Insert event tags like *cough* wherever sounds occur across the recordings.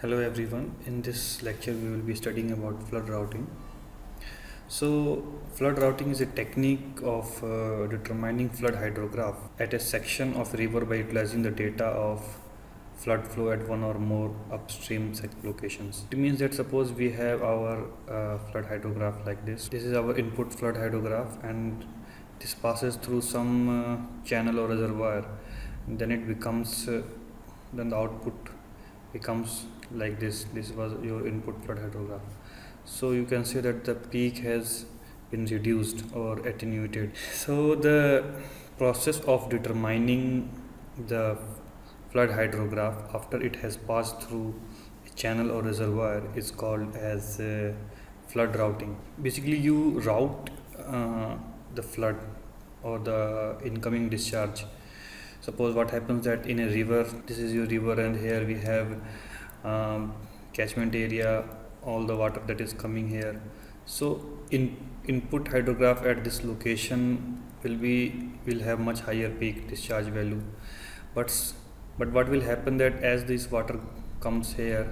Hello everyone, in this lecture we will be studying about flood routing. So flood routing is a technique of uh, determining flood hydrograph at a section of river by utilizing the data of flood flow at one or more upstream locations. It means that suppose we have our uh, flood hydrograph like this. This is our input flood hydrograph and this passes through some uh, channel or reservoir. Then it becomes, uh, then the output becomes like this. This was your input flood hydrograph. So you can see that the peak has been reduced or attenuated. So the process of determining the flood hydrograph after it has passed through a channel or reservoir is called as uh, flood routing basically you route uh, the flood or the incoming discharge suppose what happens that in a river this is your river and here we have um, catchment area all the water that is coming here. So in input hydrograph at this location will be will have much higher peak discharge value. But but what will happen that as this water comes here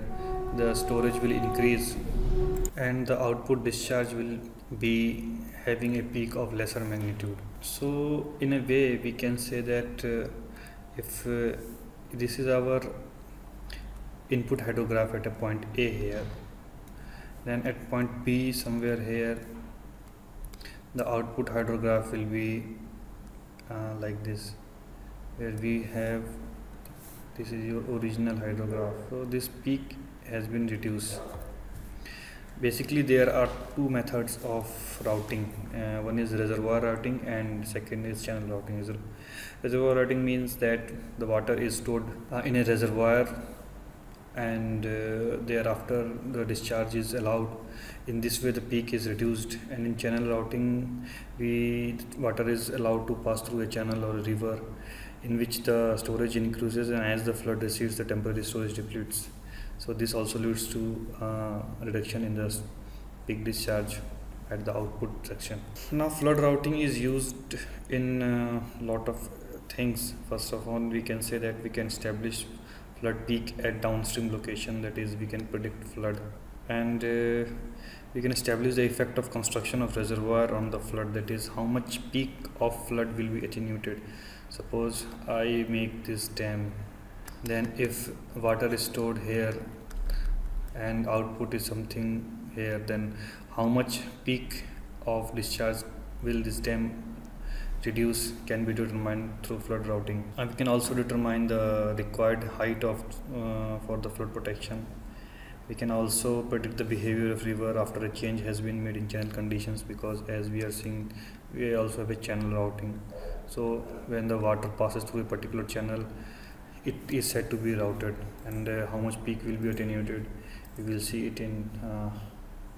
the storage will increase and the output discharge will be having a peak of lesser magnitude. So in a way we can say that uh, if uh, this is our input hydrograph at a point a here then at point b somewhere here the output hydrograph will be uh, like this where we have this is your original hydrograph. So this peak has been reduced. Basically there are two methods of routing. Uh, one is reservoir routing and second is channel routing. Reservoir routing means that the water is stored uh, in a reservoir and uh, thereafter the discharge is allowed. In this way the peak is reduced and in channel routing we water is allowed to pass through a channel or a river in which the storage increases and as the flood recedes the temporary storage depletes. So this also leads to uh, reduction in the peak discharge at the output section. Now flood routing is used in a uh, lot of things. First of all we can say that we can establish flood peak at downstream location that is we can predict flood. And uh, we can establish the effect of construction of reservoir on the flood that is how much peak of flood will be attenuated. Suppose I make this dam then if water is stored here and output is something here then how much peak of discharge will this dam reduce can be determined through flood routing. And we can also determine the required height of uh, for the flood protection. We can also predict the behavior of river after a change has been made in channel conditions because as we are seeing we also have a channel routing. So when the water passes through a particular channel it is said to be routed. And uh, how much peak will be attenuated we will see it in uh,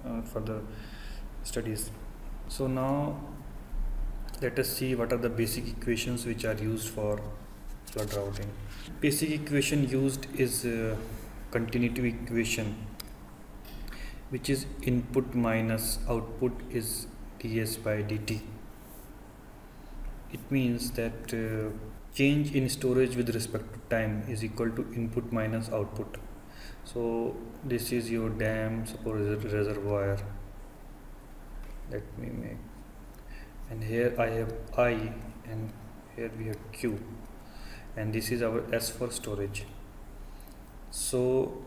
uh, further studies. So now let us see what are the basic equations which are used for flood routing. Basic equation used is uh, continuity equation which is input minus output is ds by dt. It means that uh, change in storage with respect to time is equal to input minus output. So this is your dam suppose reservoir. Let me make and here I have I and here we have Q. And this is our S for storage. So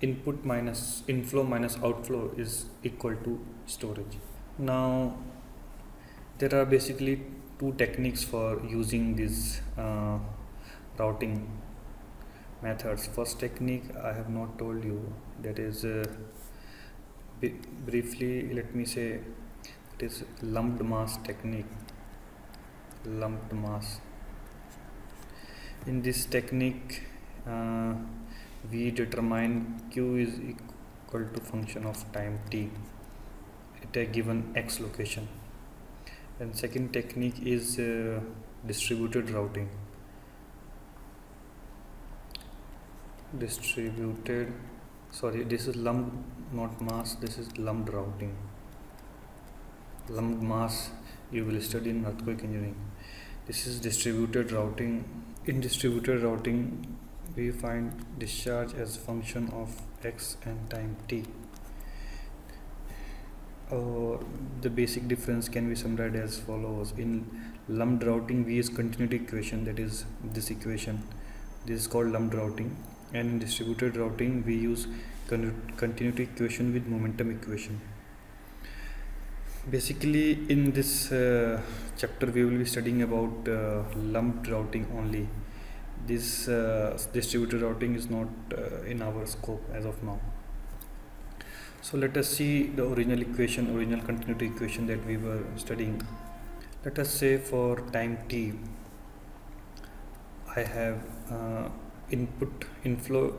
input minus inflow minus outflow is equal to storage. Now there are basically two techniques for using this uh, routing methods. First technique I have not told you. That is uh, briefly let me say it is lumped mass technique. Lumped mass. In this technique uh, we determine q is equal to function of time t at a given x location. And second technique is uh, distributed routing. Distributed sorry this is lumped not mass this is lumped routing lumped mass you will study in earthquake engineering. This is distributed routing. In distributed routing we find discharge as function of x and time t. Or the basic difference can be summarized as follows. In lumped routing we use continuity equation that is this equation. This is called lumped routing. And in distributed routing we use continuity equation with momentum equation basically in this uh, chapter we will be studying about uh, lumped routing only. This uh, distributed routing is not uh, in our scope as of now. So let us see the original equation original continuity equation that we were studying. Let us say for time t I have uh, input inflow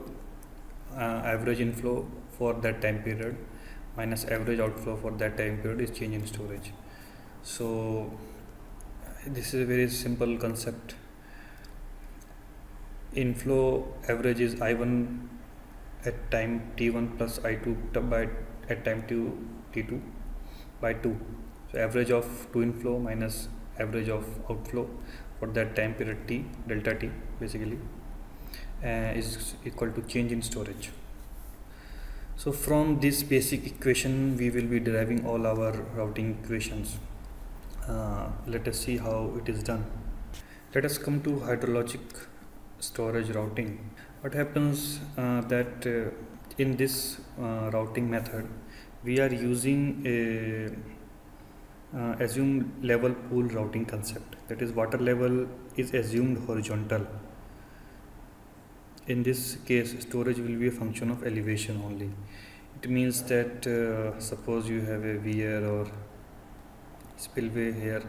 uh, average inflow for that time period minus average outflow for that time period is change in storage. So this is a very simple concept. Inflow average is i1 at time t1 plus i2 by at time t2 t2 by 2 so average of 2 inflow minus average of outflow for that time period t delta t basically uh, is equal to change in storage so from this basic equation we will be deriving all our routing equations. Uh, let us see how it is done. Let us come to hydrologic storage routing. What happens uh, that uh, in this uh, routing method we are using a uh, assumed level pool routing concept. That is water level is assumed horizontal in this case storage will be a function of elevation only. It means that uh, suppose you have a weir or spillway here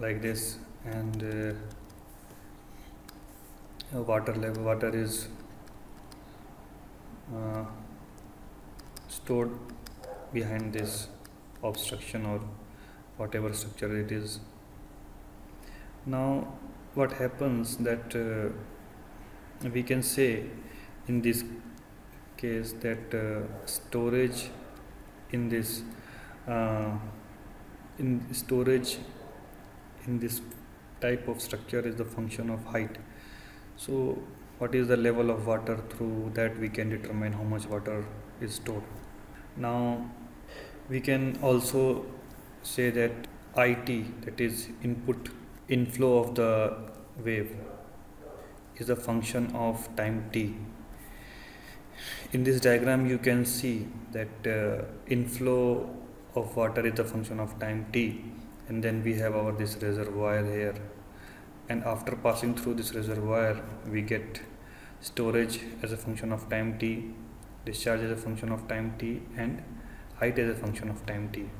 like this and uh, water level water is uh, stored behind this obstruction or whatever structure it is. Now what happens that uh, we can say in this case that uh, storage in this uh, in storage in this type of structure is the function of height. So what is the level of water through that we can determine how much water is stored. Now we can also say that it that is input inflow of the wave is a function of time t. In this diagram you can see that uh, inflow of water is a function of time t and then we have our this reservoir here. And after passing through this reservoir we get storage as a function of time t discharge as a function of time t and height as a function of time t.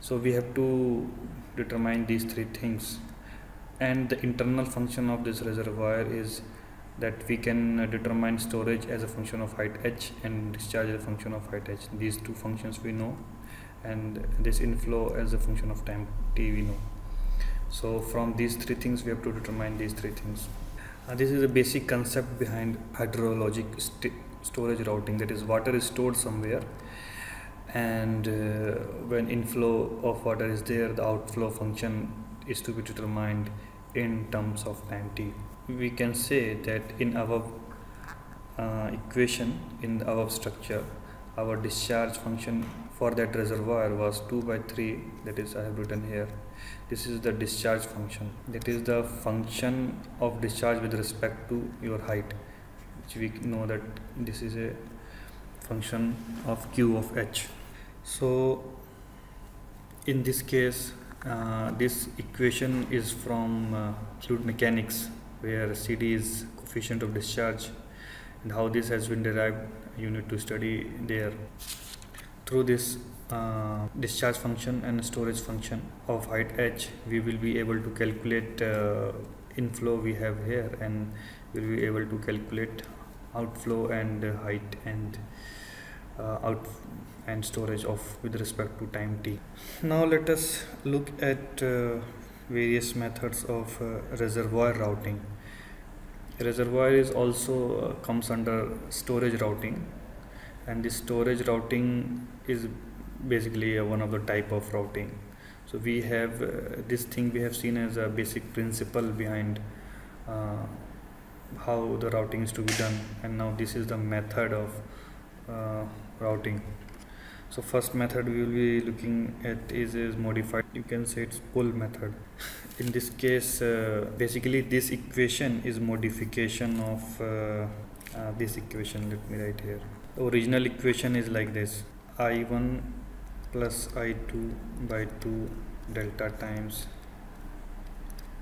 So we have to determine these three things and the internal function of this reservoir is that we can determine storage as a function of height h and discharge as a function of height h. These two functions we know and this inflow as a function of time t we know. So from these three things we have to determine these three things. Uh, this is a basic concept behind hydrologic st storage routing. That is water is stored somewhere and uh, when inflow of water is there the outflow function is to be determined in terms of time t we can say that in our uh, equation in our structure our discharge function for that reservoir was 2 by 3 that is I have written here. This is the discharge function. That is the function of discharge with respect to your height which we know that this is a function of q of h. So in this case uh, this equation is from uh, fluid mechanics where cd is coefficient of discharge and how this has been derived you need to study there. Through this uh, discharge function and storage function of height h we will be able to calculate uh, inflow we have here and we'll be able to calculate outflow and height and uh, out and storage of with respect to time t. Now let us look at uh, various methods of uh, reservoir routing. Reservoir is also comes under storage routing and this storage routing is basically one of the type of routing. So we have uh, this thing we have seen as a basic principle behind uh, how the routing is to be done and now this is the method of uh, routing so first method we will be looking at is, is modified. You can say it's pull method. In this case uh, basically this equation is modification of uh, uh, this equation. Let me write here. The original equation is like this. I1 plus i2 by 2 delta times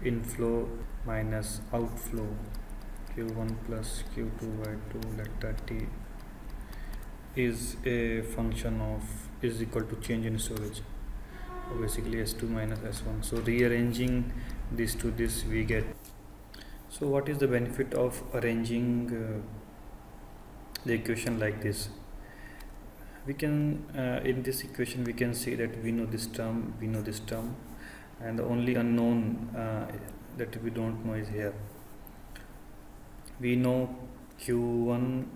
inflow minus outflow. Q1 plus q2 by 2 delta t is a function of is equal to change in storage. Basically s2 minus s1 so rearranging this to this we get. So what is the benefit of arranging uh, the equation like this? We can uh, in this equation we can see that we know this term we know this term and the only unknown uh, that we don't know is here. We know q1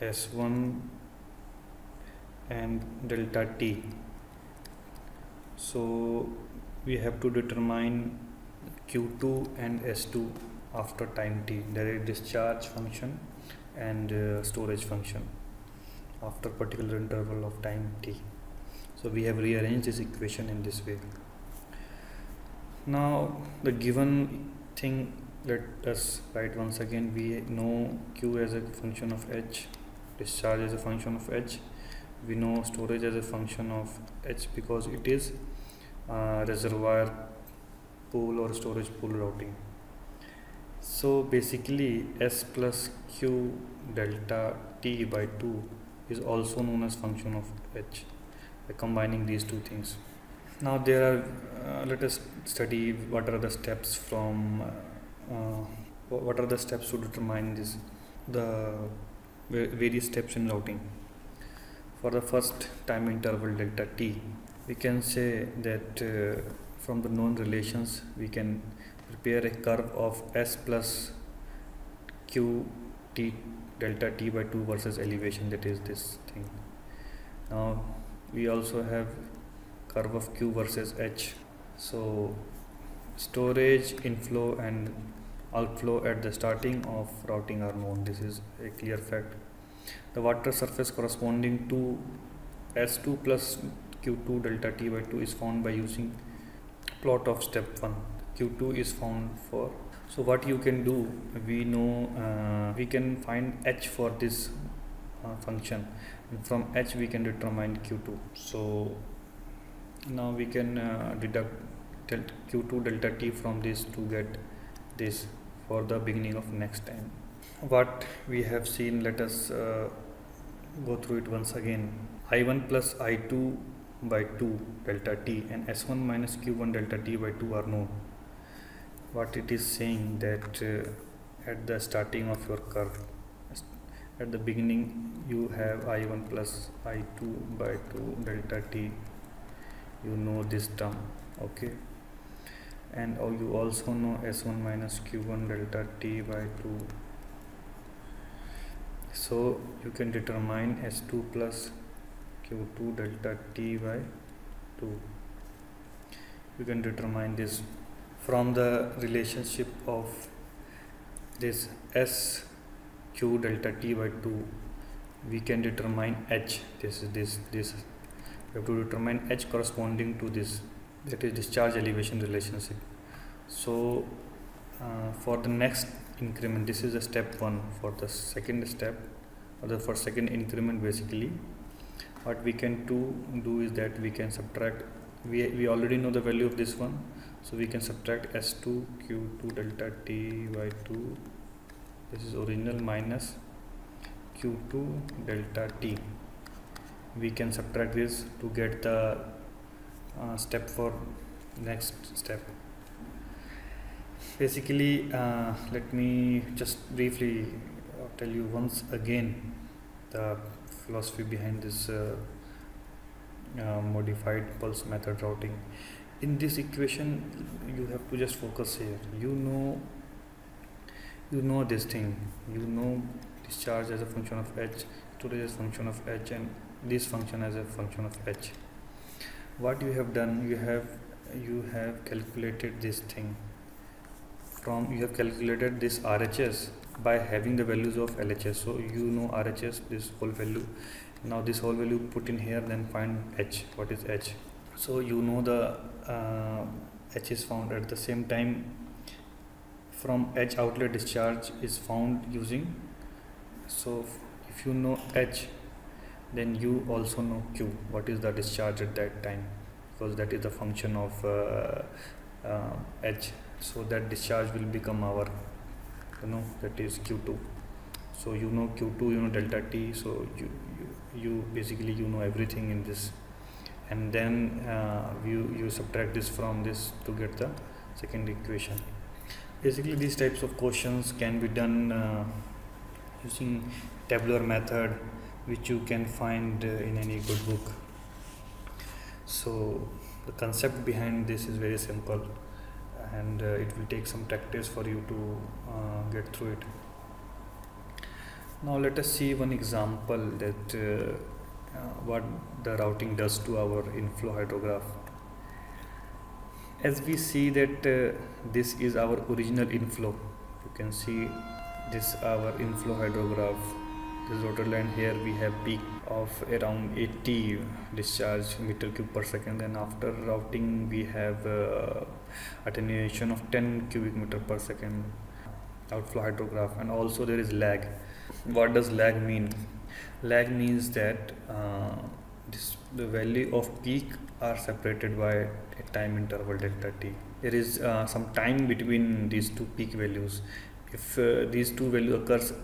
s1 and delta t. So we have to determine q2 and s2 after time t. Is discharge function and uh, storage function after particular interval of time t. So we have rearranged this equation in this way. Now the given thing let us write once again. We know q as a function of h discharge as a function of h. We know storage as a function of h because it is uh, reservoir pool or storage pool routing. So basically s plus q delta t by 2 is also known as function of h by combining these two things. Now there are uh, let us study what are the steps from uh, uh, what are the steps to determine this the various steps in routing. For the first time interval delta t we can say that uh, from the known relations we can prepare a curve of s plus q t delta t by 2 versus elevation that is this thing. Now we also have curve of q versus h. So storage inflow and outflow at the starting of routing are known. This is a clear fact. The water surface corresponding to s2 plus q2 delta t by 2 is found by using plot of step 1 q2 is found for so what you can do we know uh, we can find h for this uh, function. And from h we can determine q2 so now we can uh, deduct q2 delta t from this to get this for the beginning of next time. What we have seen let us uh, go through it once again. I1 plus i2 by 2 delta t and s1 minus q1 delta t by 2 are known. What it is saying that uh, at the starting of your curve at the beginning you have i1 plus i2 by 2 delta t. You know this term okay and oh, you also know s1 minus q1 delta t by 2 so you can determine s2 plus q2 delta t by 2 you can determine this from the relationship of this s q delta t by 2 we can determine h. This is this this. We have to determine h corresponding to this that is discharge elevation relationship. So uh, for the next increment this is a step one. For the second step or the for second increment basically what we can do do is that we can subtract we, we already know the value of this one. So we can subtract s2 q2 delta t by 2 this is original minus q2 delta t. We can subtract this to get the uh, step for next step. Basically uh, let me just briefly uh, tell you once again the philosophy behind this uh, uh, modified Puls method routing. In this equation you have to just focus here. You know you know this thing. You know discharge as a function of h storage as a function of h and this function as a function of h what you have done you have you have calculated this thing. From you have calculated this RHS by having the values of LHS so you know RHS this whole value. Now this whole value put in here then find H. What is H? So you know the uh, H is found at the same time. From H outlet discharge is found using so if you know H then you also know Q what is the discharge at that time because that is the function of uh, uh, H. So that discharge will become our you know that is q2 so you know q2 you know delta t so you you, you basically you know everything in this. And then uh, you you subtract this from this to get the second equation. Basically these types of questions can be done uh, using tabular method which you can find uh, in any good book. So the concept behind this is very simple and uh, it will take some practice for you to uh, get through it. Now let us see one example that uh, uh what the routing does to our inflow hydrograph. As we see that uh, this is our original inflow. You can see this our inflow hydrograph this rotor line here we have peak of around 80 discharge meter cube per second. And after routing we have uh, attenuation of 10 cubic meter per second. Outflow hydrograph and also there is lag. What does lag mean? Lag means that uh, this, the value of peak are separated by a time interval delta t. There is uh, some time between these two peak values. If uh, these two value occurs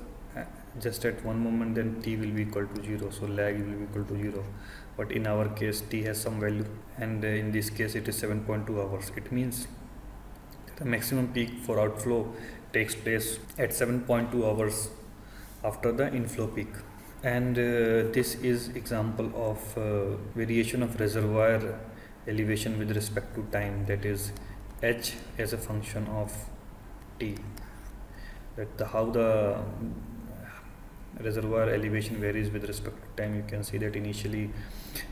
just at one moment then t will be equal to 0 so lag will be equal to 0 but in our case t has some value. And uh, in this case it is 7.2 hours. It means the maximum peak for outflow takes place at 7.2 hours after the inflow peak. And uh, this is example of uh, variation of reservoir elevation with respect to time. That is h as a function of t. That the how the reservoir elevation varies with respect to time. You can see that initially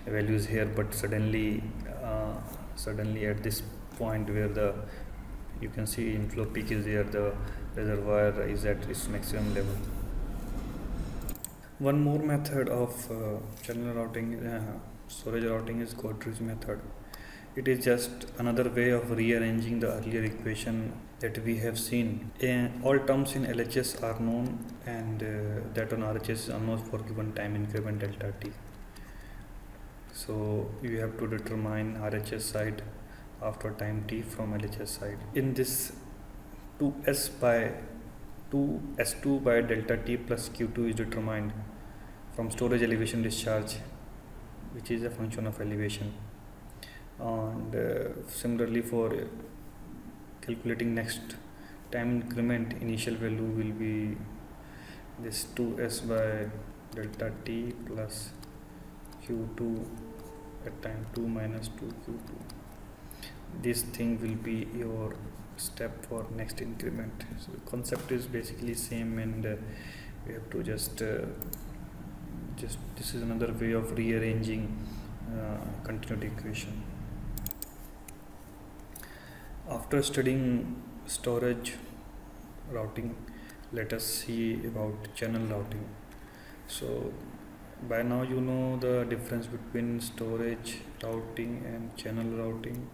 values here but suddenly uh, suddenly at this point where the you can see inflow peak is here the reservoir is at its maximum level. One more method of uh, channel routing uh, storage routing is Goodrich method. It is just another way of rearranging the earlier equation that we have seen. All terms in LHS are known and uh, that on RHS is unknown for given time increment delta t. So you have to determine RHS side after time t from LHS side. In this 2s by 2 s2 by delta t plus q2 is determined from storage elevation discharge which is a function of elevation and uh, similarly for calculating next time increment initial value will be this 2s by delta t plus q2 at time 2 minus 2 q2 this thing will be your step for next increment. So the concept is basically same and uh, we have to just uh, just this is another way of rearranging uh, continuity equation after studying storage routing let us see about channel routing. So by now you know the difference between storage routing and channel routing.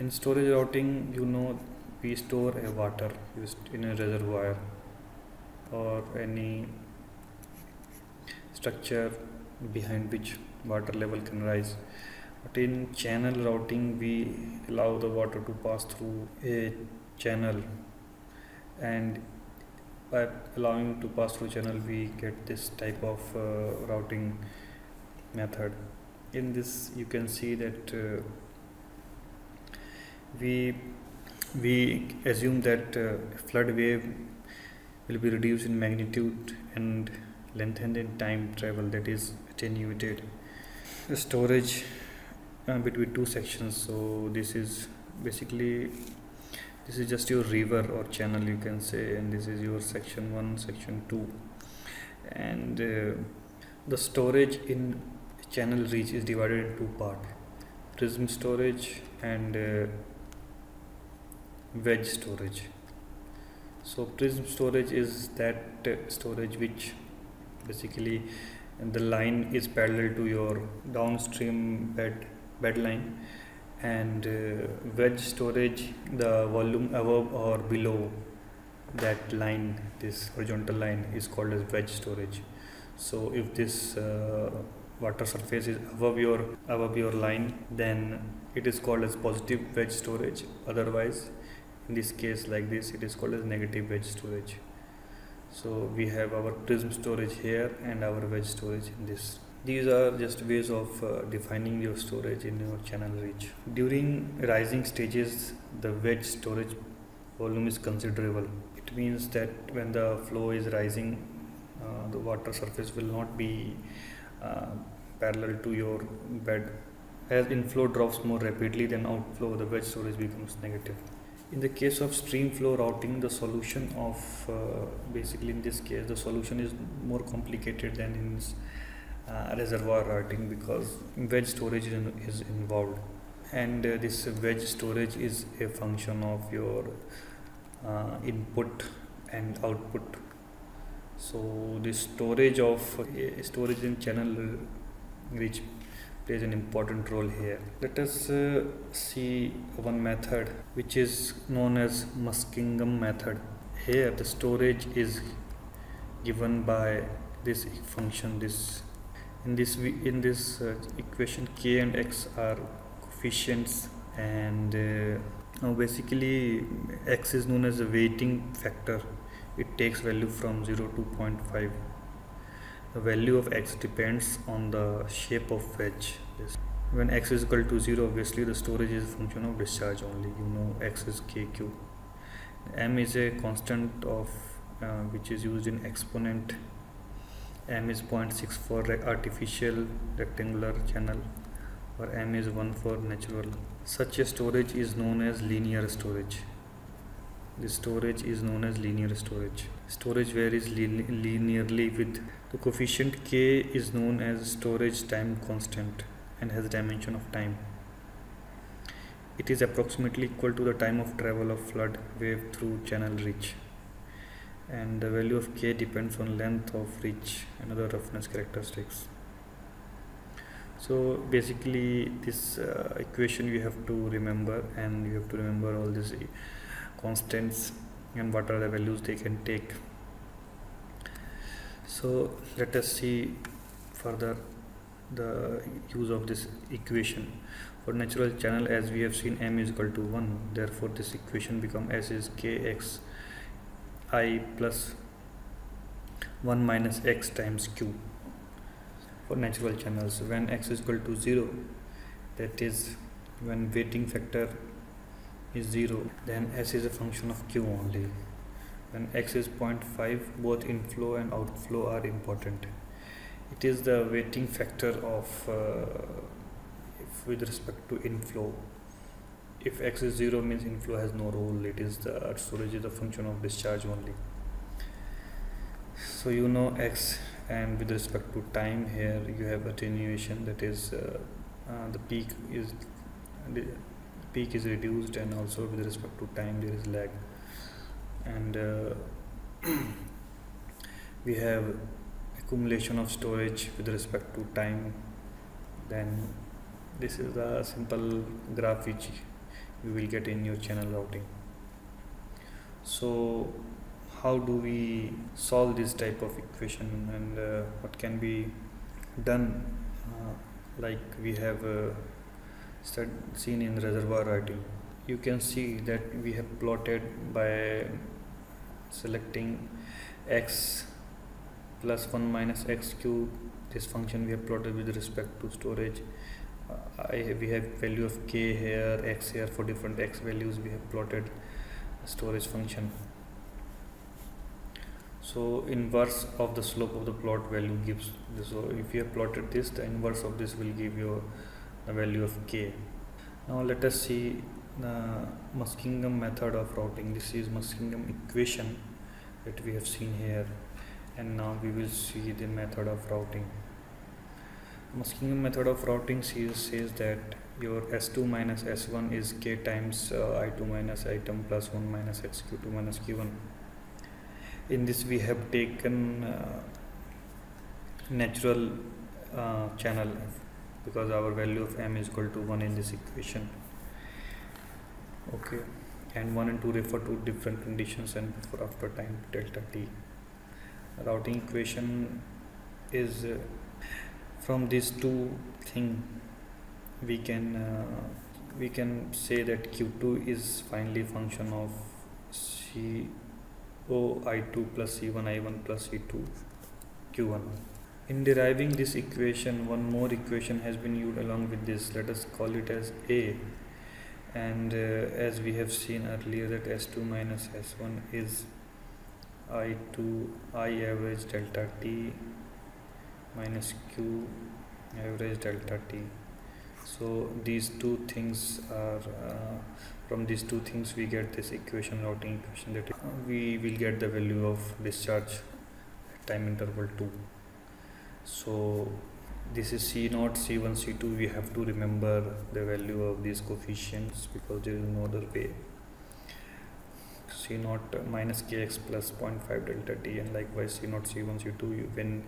In storage routing you know we store a water used in a reservoir or any structure behind which water level can rise but in channel routing we allow the water to pass through a channel. And by allowing to pass through channel we get this type of uh, routing method. In this you can see that uh, we we assume that uh, flood wave will be reduced in magnitude and lengthened in time travel that is attenuated. Storage uh, between two sections. So this is basically this is just your river or channel you can say and this is your section 1 section 2 and uh, the storage in channel reach is divided into two part prism storage and uh, wedge storage. So prism storage is that uh, storage which basically the line is parallel to your downstream bed bed line and uh, wedge storage the volume above or below that line this horizontal line is called as wedge storage. So if this uh, water surface is above your above your line then it is called as positive wedge storage. Otherwise in this case like this it is called as negative wedge storage. So we have our prism storage here and our wedge storage in this these are just ways of uh, defining your storage in your channel reach. During rising stages the wedge storage volume is considerable. It means that when the flow is rising uh, the water surface will not be uh, parallel to your bed. As inflow drops more rapidly than outflow the wedge storage becomes negative. In the case of stream flow routing the solution of uh, basically in this case the solution is more complicated than in uh, reservoir routing because wedge storage is involved. And uh, this wedge storage is a function of your uh, input and output. So the storage of storage in channel reach plays an important role here. Let us uh, see one method which is known as muskingum method. Here the storage is given by this function this in this in this uh, equation k and x are coefficients and uh, now basically x is known as a weighting factor. It takes value from 0 to 0.5 the value of x depends on the shape of wedge when x is equal to 0 obviously the storage is a function of discharge only. You know x is kq m is a constant of uh, which is used in exponent m is 0.6 for artificial rectangular channel or m is 1 for natural. Such a storage is known as linear storage. The storage is known as linear storage. Storage varies linearly with the coefficient k is known as storage time constant and has dimension of time. It is approximately equal to the time of travel of flood wave through channel reach and the value of k depends on length of reach and other roughness characteristics. So basically this uh, equation you have to remember and you have to remember all these constants and what are the values they can take. So let us see further the use of this equation. For natural channel as we have seen m is equal to 1 therefore this equation become s is kx i plus 1 minus x times q for natural channels. When x is equal to 0 that is when weighting factor is 0 then s is a function of q only. When x is 0.5 both inflow and outflow are important. It is the weighting factor of uh, with respect to inflow if x is 0 means inflow has no role it is the storage is a function of discharge only. So you know x and with respect to time here you have attenuation that is uh, uh, the peak is the peak is reduced and also with respect to time there is lag. And uh, *clears throat* we have accumulation of storage with respect to time. Then this is a simple graph which you will get in your channel routing. So how do we solve this type of equation and uh, what can be done? Uh, like we have uh, seen in reservoir routing you can see that we have plotted by selecting x plus 1 minus x cube this function we have plotted with respect to storage I, we have value of k here x here for different x values. We have plotted storage function. So inverse of the slope of the plot value gives this so if you have plotted this the inverse of this will give you the value of k. Now let us see the Muskingum method of routing. This is Muskingum equation that we have seen here. And now we will see the method of routing Muskingum method of routing says, says that your S2 minus S1 is k times uh, I2 minus item plus 1 minus XQ2 minus Q1 in this we have taken uh, natural uh, channel because our value of m is equal to 1 in this equation. Okay. And 1 and 2 refer to different conditions and before after time delta t. Routing equation is uh, from these two thing we can uh, we can say that q2 is finally function of c o i2 plus c1 i1 plus c2 q1 in deriving this equation one more equation has been used along with this. Let us call it as a. And uh, as we have seen earlier that s2 minus s1 is i2 i average delta t minus q average delta t so these two things are uh, from these two things we get this equation routing equation that we will get the value of discharge time interval 2 so this is c naught c1 c2 we have to remember the value of these coefficients because there is no other way. C naught minus kx plus 0.5 delta t and likewise c naught c1 c2 you, when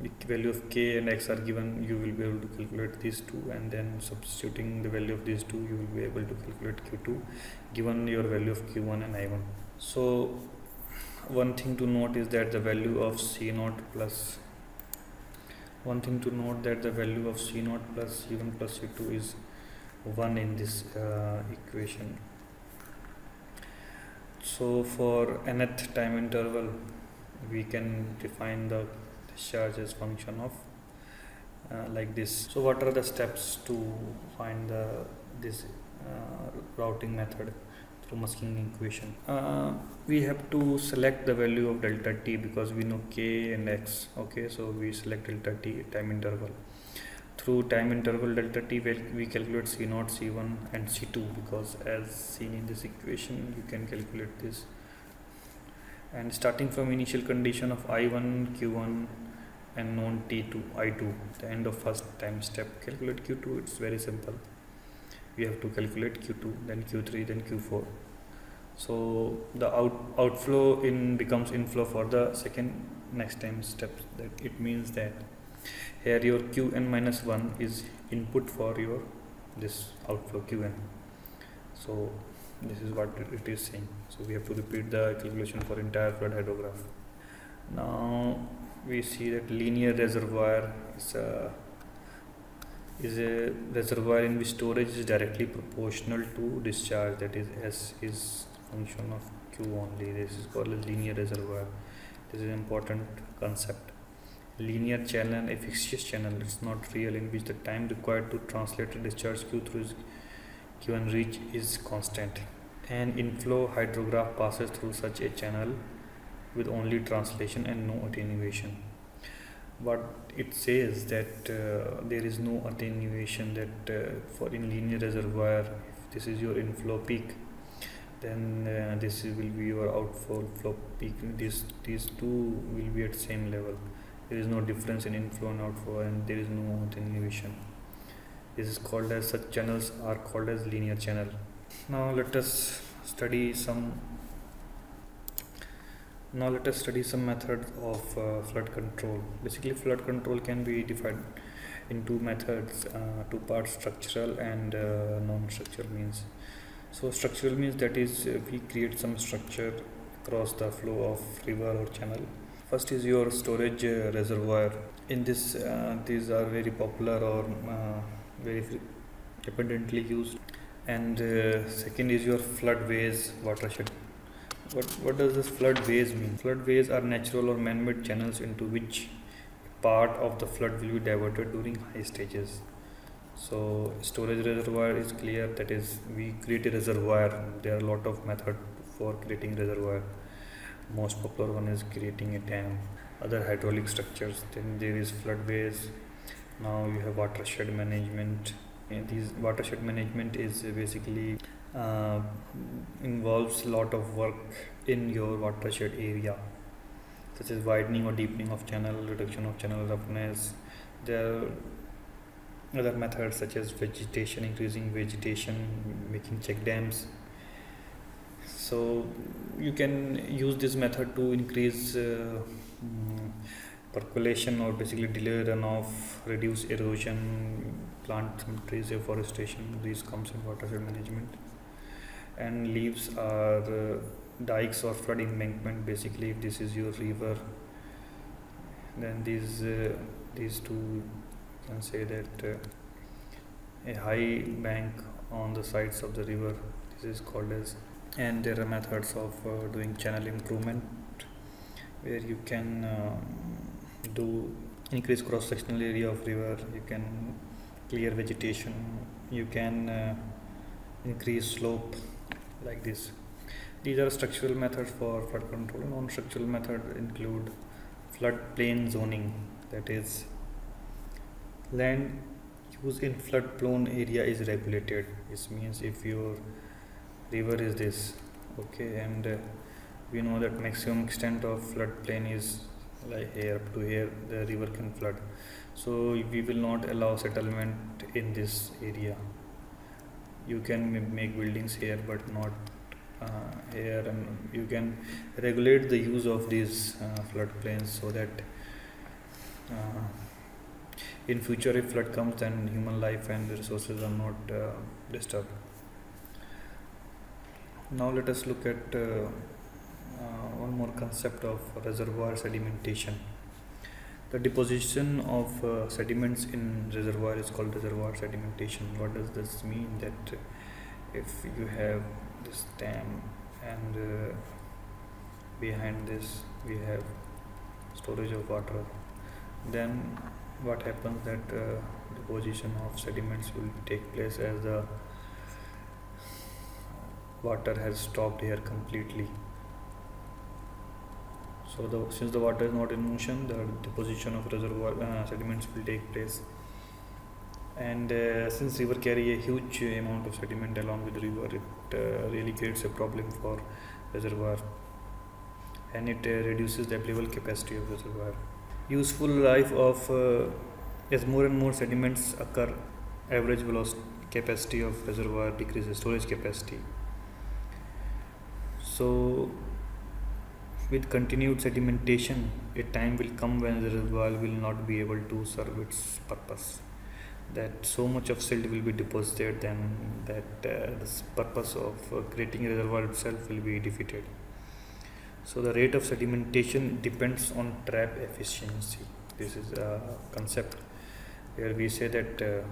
the value of k and x are given you will be able to calculate these two and then substituting the value of these two you will be able to calculate q2 given your value of q1 and i1 so one thing to note is that the value of c naught plus one thing to note that the value of c naught plus c1 plus c2 is 1 in this uh, equation. So for nth time interval we can define the discharge as function of uh, like this. So what are the steps to find the this uh, routing method through Muskingum equation? Uh, we have to select the value of delta t because we know k and x okay? So we select delta t time interval. Through time interval delta t we calculate c 0 c1 and c2 because as seen in this equation you can calculate this and starting from initial condition of i1 q1 and known t2 i2 the end of first time step calculate q2 it's very simple. We have to calculate q2 then q3 then q4 so the out outflow in becomes inflow for the second next time step. That it means that here your qn minus 1 is input for your this outflow qn. So this is what it is saying. So we have to repeat the calculation for entire flood hydrograph. Now we see that linear reservoir is a, is a reservoir in which storage is directly proportional to discharge. That is S is function of Q only. This is called a linear reservoir. This is an important concept. Linear channel a fixed channel. It's not real in which the time required to translate a discharge Q through Q and reach is constant. An inflow hydrograph passes through such a channel with only translation and no attenuation. What it says that uh, there is no attenuation that uh, for in linear reservoir if this is your inflow peak then uh, this will be your outflow flow peak. These these two will be at same level. There is no difference in inflow and outflow and there is no attenuation this is called as such channels are called as linear channel. Now let us study some now let us study some methods of uh, flood control. Basically flood control can be divided in two methods uh, two parts structural and uh, non-structural means. So structural means that is uh, we create some structure across the flow of river or channel. First is your storage uh, reservoir. In this uh, these are very popular or very abundantly used and uh, second is your floodways watershed what, what does this floodways mean? Floodways are natural or man-made channels into which part of the flood will be diverted during high stages. So storage reservoir is clear that is we create a reservoir. There are a lot of method for creating reservoir. Most popular one is creating a dam. Other hydraulic structures. Then there is floodways. Now you have watershed management. And these watershed management is basically uh, involves a lot of work in your watershed area. Such as widening or deepening of channel reduction of channel roughness. There are other methods such as vegetation increasing vegetation making check dams. So you can use this method to increase uh, percolation or basically delay runoff reduce erosion plant some trees afforestation these comes in watershed management. And levees are uh, dikes or flood embankment basically if this is your river then these uh, these two can say that uh, a high bank on the sides of the river this is called as and there are methods of uh, doing channel improvement where you can uh, do increase cross sectional area of river. You can clear vegetation. You can uh, increase slope like this. These are structural methods for flood control. Non-structural methods include floodplain zoning that is land use in flood plain area is regulated. This means if your river is this okay and uh, we know that maximum extent of floodplain is like here up to here the river can flood. So we will not allow settlement in this area. You can make buildings here but not uh, here and you can regulate the use of these uh, floodplains so that uh, in future if flood comes then human life and resources are not uh, disturbed. Now let us look at uh, one more concept of reservoir sedimentation. The deposition of uh, sediments in reservoir is called reservoir sedimentation. What does this mean? That if you have this dam and uh, behind this we have storage of water, then what happens that uh, deposition of sediments will take place as the water has stopped here completely so the since the water is not in motion the deposition of reservoir uh, sediments will take place. And uh, since river carry a huge amount of sediment along with the river it uh, really creates a problem for reservoir. And it uh, reduces the available capacity of reservoir. Useful life of uh, as more and more sediments occur average velocity capacity of reservoir decreases storage capacity. So, with continued sedimentation, a time will come when the reservoir will not be able to serve its purpose. That so much of silt will be deposited, then that uh, the purpose of uh, creating a reservoir itself will be defeated. So, the rate of sedimentation depends on trap efficiency. This is a concept where we say that uh,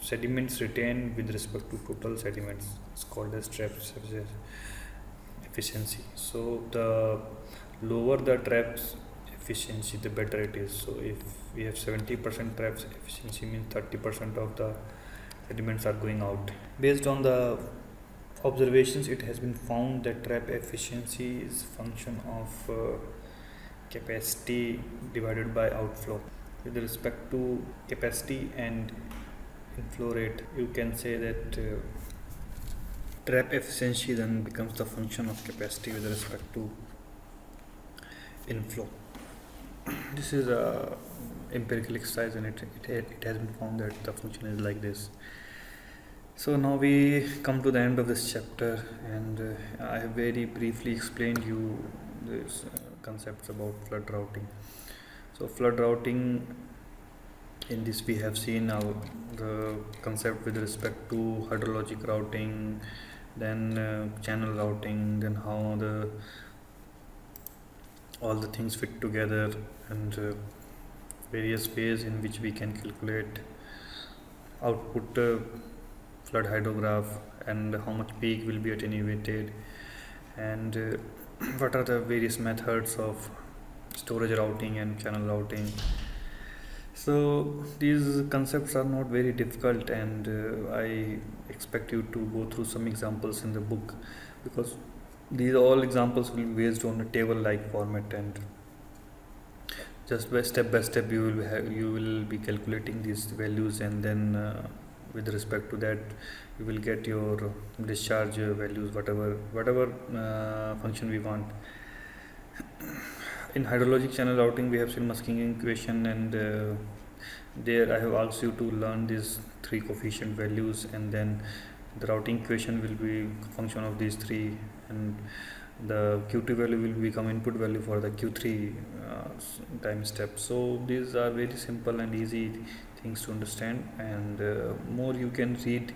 sediments retained with respect to total sediments is called as trap efficiency efficiency. So the lower the traps efficiency the better it is. So if we have 70% traps efficiency means 30% of the sediments are going out. Based on the observations it has been found that trap efficiency is function of uh, capacity divided by outflow. With respect to capacity and inflow rate you can say that uh, trap efficiency then becomes the function of capacity with respect to inflow. This is a empirical exercise and it, it, it has been found that the function is like this. So now we come to the end of this chapter and uh, I have very briefly explained you these uh, concepts about flood routing. So flood routing in this we have seen the concept with respect to hydrologic routing then uh, channel routing then how the all the things fit together and uh, various ways in which we can calculate output uh, flood hydrograph and how much peak will be attenuated and uh, *clears throat* what are the various methods of storage routing and channel routing so these concepts are not very difficult and uh, i expect you to go through some examples in the book because these all examples will be based on a table like format and just by step by step you will have, you will be calculating these values and then uh, with respect to that you will get your discharge values whatever whatever uh, function we want in hydrologic channel routing we have seen Muskingum equation and uh, there I have asked you to learn these three coefficient values and then the routing equation will be function of these three and the q2 value will become input value for the q3 uh, time step. So these are very simple and easy things to understand and uh, more you can read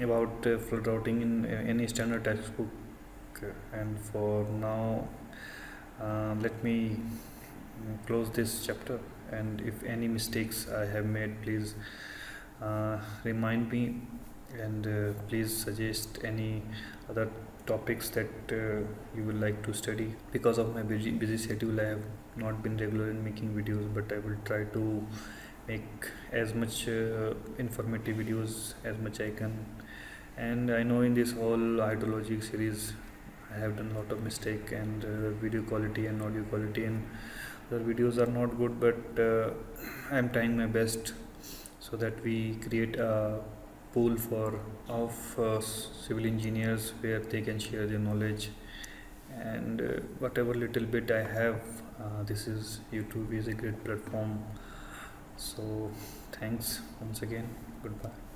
about uh, flood routing in uh, any standard textbook. And for now uh, let me close this chapter and if any mistakes i have made please uh, remind me and uh, please suggest any other topics that uh, you would like to study. Because of my busy, busy schedule i have not been regular in making videos but i will try to make as much uh, informative videos as much i can. And i know in this whole hydrology series i have done a lot of mistake and uh, video quality and audio quality and the videos are not good but uh, i am trying my best so that we create a pool for of uh, civil engineers where they can share their knowledge and uh, whatever little bit i have uh, this is youtube is a great platform. So thanks once again. Goodbye